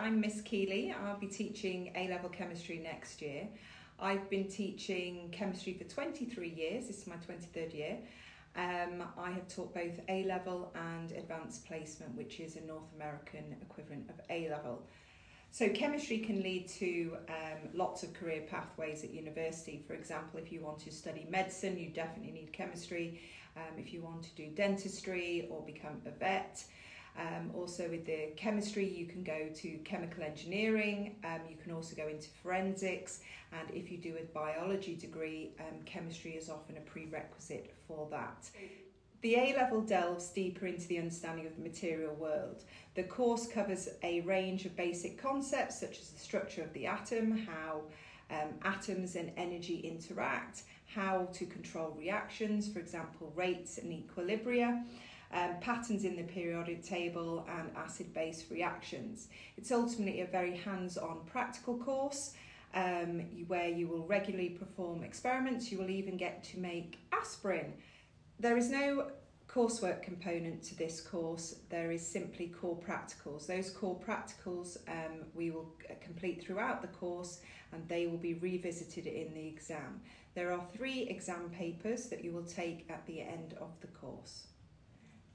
I'm Miss Keeley. I'll be teaching A level chemistry next year. I've been teaching chemistry for 23 years, this is my 23rd year. Um, I have taught both A level and advanced placement, which is a North American equivalent of A level. So, chemistry can lead to um, lots of career pathways at university. For example, if you want to study medicine, you definitely need chemistry. Um, if you want to do dentistry or become a vet, um, also with the chemistry, you can go to chemical engineering, um, you can also go into forensics, and if you do a biology degree, um, chemistry is often a prerequisite for that. The A level delves deeper into the understanding of the material world. The course covers a range of basic concepts such as the structure of the atom, how um, atoms and energy interact, how to control reactions, for example, rates and equilibria um, patterns in the periodic table and acid-base reactions. It's ultimately a very hands-on practical course um, where you will regularly perform experiments. You will even get to make aspirin. There is no coursework component to this course. There is simply core practicals. Those core practicals um, we will complete throughout the course and they will be revisited in the exam. There are three exam papers that you will take at the end of the course.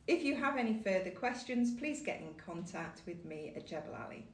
If you have any further questions, please get in contact with me at Jebel Ali.